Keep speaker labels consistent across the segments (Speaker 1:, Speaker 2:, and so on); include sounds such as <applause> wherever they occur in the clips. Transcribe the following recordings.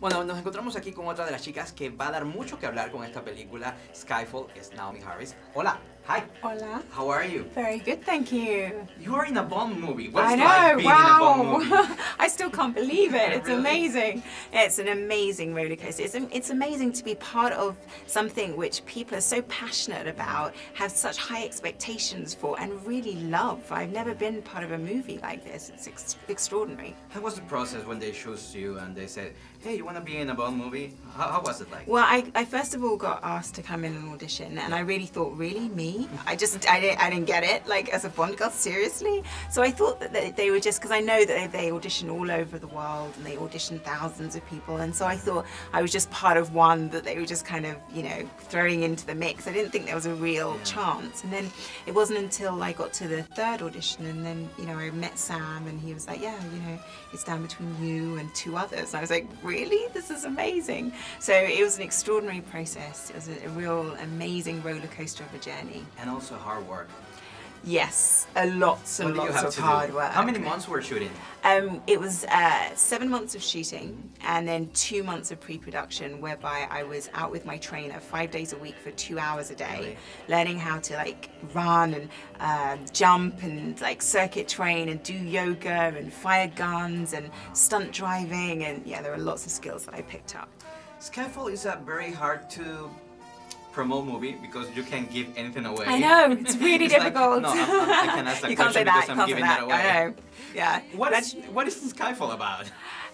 Speaker 1: Bueno, nos encontramos aquí con otra de las chicas que va a dar mucho que hablar con esta película, Skyfall, es Naomi Harris. Hola, hi.
Speaker 2: Hola.
Speaker 1: How are you?
Speaker 2: Very good, thank you.
Speaker 1: You are in a Bond movie. What's
Speaker 2: I know,
Speaker 1: like being in a Bond
Speaker 2: wow.
Speaker 1: movie? <laughs>
Speaker 2: I still can't believe it. <laughs> It's
Speaker 1: Really?
Speaker 2: amazing. It's an amazing roller coaster. It's, it's amazing to be part of something which people are so passionate about, have such high expectations for, and really love. I've never been part of a movie like this. It's ex- extraordinary.
Speaker 1: How was the process when they chose you and they said, hey, you want to be in a Bond movie? How, how was it like?
Speaker 2: Well, I, I first of all got asked to come in and audition, and I really thought, really, me? I just, I didn't, I didn't get it. Like as a Bond girl, seriously. So I thought that they, they were just because I know that they, they audition all over the world and they audition thousands of people, and so I thought I was just part of one that they were just kind of, you know, throwing into the mix. I didn't think there was a real chance, and then it wasn't until I got to the third audition, and then you know I met Sam, and he was like, yeah, you know, it's down between you and two others. And I was like, really? This is amazing. So it was an extraordinary process. It was a, a real amazing roller coaster of a journey.
Speaker 1: and also hard work.
Speaker 2: Yes, a lots and lots of hard work.
Speaker 1: How many months were shooting?
Speaker 2: Um, it was uh, seven months of shooting and then two months of pre-production whereby I was out with my trainer five days a week for two hours a day,
Speaker 1: Really?
Speaker 2: learning how to like run and um, jump and like circuit train and do yoga and fire guns and stunt driving and yeah, there were lots of skills that I picked up.
Speaker 1: Skyfall is a very hard to promote movie because you can't give anything away.
Speaker 2: I know it's <laughs> really
Speaker 1: It's like-
Speaker 2: difficult.
Speaker 1: no, I'm- I'm- I can ask <laughs> that
Speaker 2: you can't say that.
Speaker 1: I'm
Speaker 2: can't
Speaker 1: giving
Speaker 2: that.
Speaker 1: that away.
Speaker 2: I know. Yeah.
Speaker 1: What is what is Skyfall about?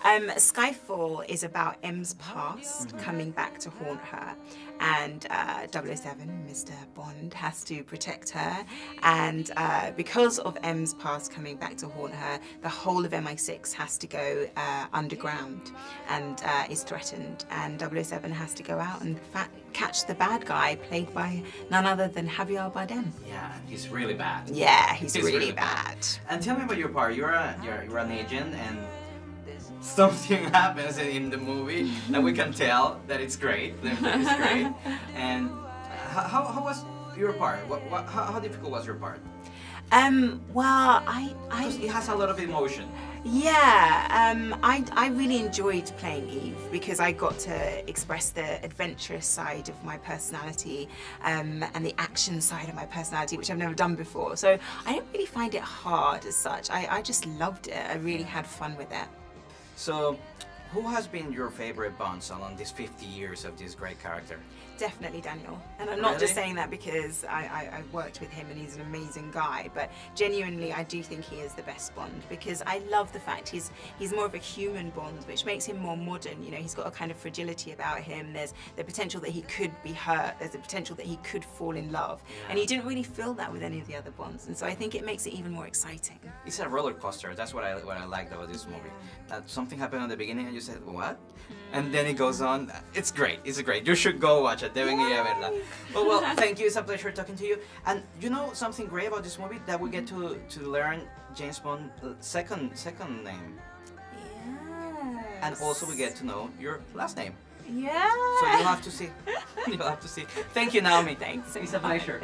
Speaker 2: Um, Skyfall is about M's past
Speaker 1: Mm-hmm.
Speaker 2: coming back to haunt her, and uh, 007, Mr. Bond, has to protect her. And uh, because of M's past coming back to haunt her, the whole of MI6 has to go uh, underground and uh, is threatened. And 007 has to go out and fa- catch the bad guy, played by none other than Javier Bardem.
Speaker 1: Yeah, he's really bad.
Speaker 2: Yeah, he's,
Speaker 1: He's
Speaker 2: really,
Speaker 1: really
Speaker 2: bad.
Speaker 1: bad. And tell me about your part. You're a you're, you're an agent, and something <laughs> happens in the movie that we can tell that it's great. That it's great. <laughs> And how, how, how was your part? What, what how, how difficult was your part?
Speaker 2: Um, well, I, I
Speaker 1: Because it has a lot of emotion.
Speaker 2: Yeah, um, I, I really enjoyed playing Eve because I got to express the adventurous side of my personality um, and the action side of my personality, which I've never done before. So I didn't really find it hard as such. I, I just loved it. I really had fun with it.
Speaker 1: So, who has been your favorite Bond on these 50 years of this great character?
Speaker 2: Definitely Daniel. And I'm not just saying that because I, I, I worked with him and he's an amazing guy, but genuinely I do think he is the best Bond because I love the fact he's he's more of a human Bond, which makes him more modern. You know, he's got a kind of fragility about him. There's the potential that he could be hurt. There's the potential that he could fall in love. And he didn't really feel that with any of the other Bonds. And so I think it makes it even more exciting.
Speaker 1: It's a roller coaster. That's what I what I liked about this movie. That something happened at the beginning and you said what, and then it goes on. It's great. It's great. You should go watch it. Deben ir a verla. Well, well, thank you. It's a pleasure talking to you. And you know something great about this movie that we get to to learn James Bond uh, second second name,
Speaker 2: Yeah.
Speaker 1: and also we get to know your last name.
Speaker 2: Yeah.
Speaker 1: So you'll have to see. <laughs> You'll have to see. Thank you, Naomi.
Speaker 2: Thanks
Speaker 1: It's a pleasure.